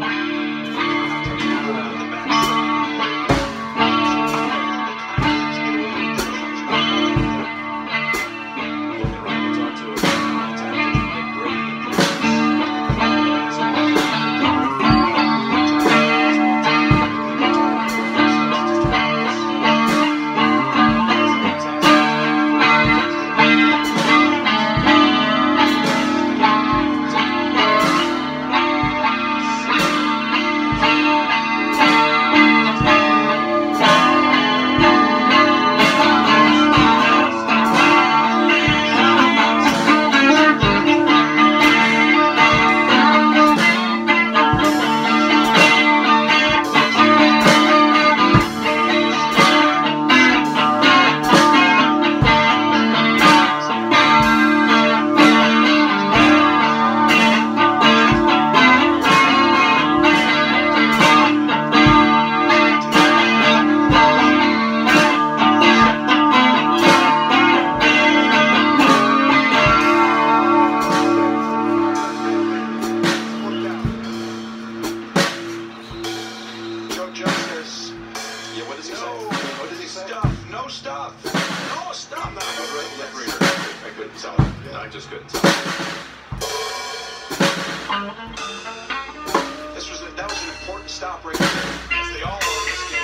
Bye. This was a, that was an important stop right there, as they all are.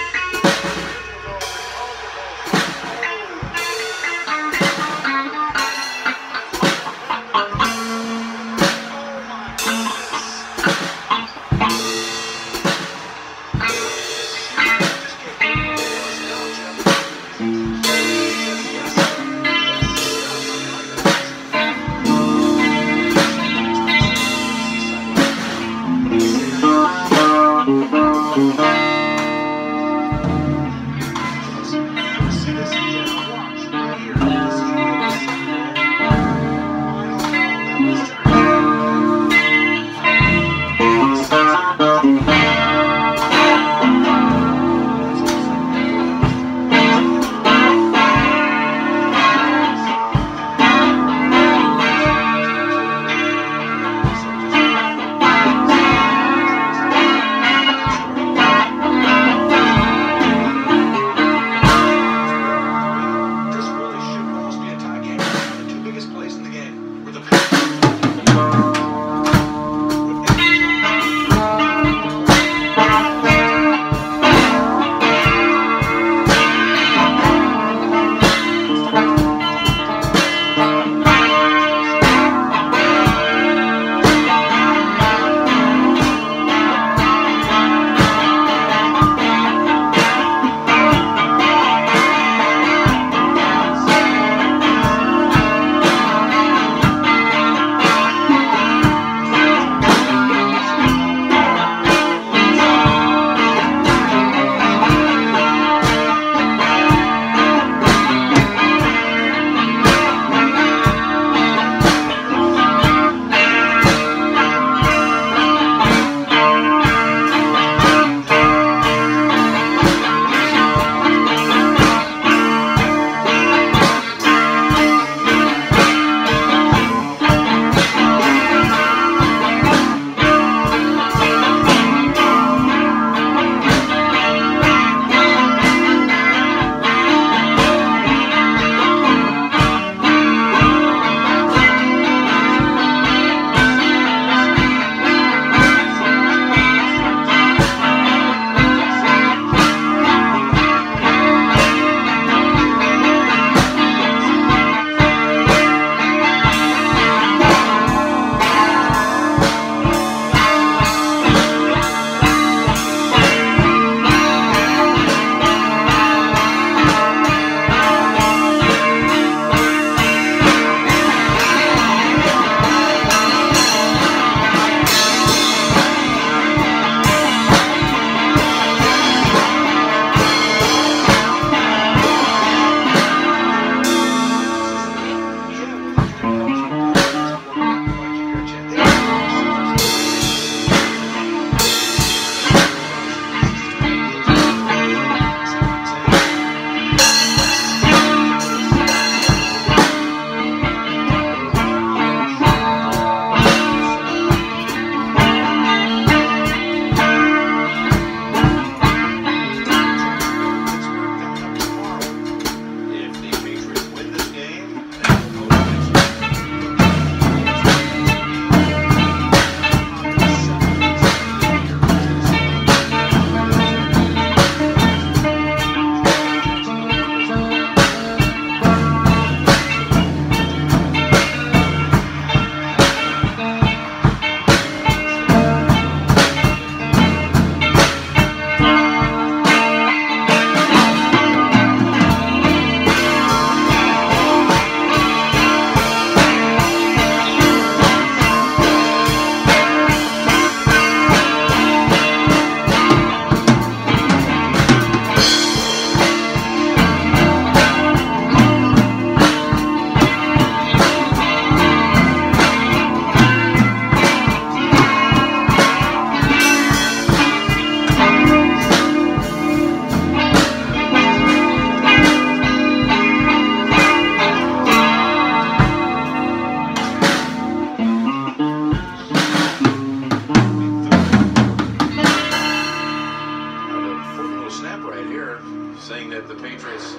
The Patriots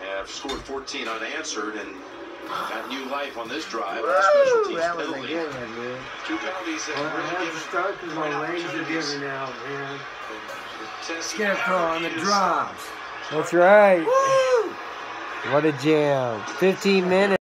have scored 14 unanswered and got new life on this drive with a special teams That was a penalty. good one, dude. Two penalties that Well, I really have to start because my legs are giving out, man. Tennessee Scarecrow on the averages. drops. That's right. Woo! What a jam. 15 minutes.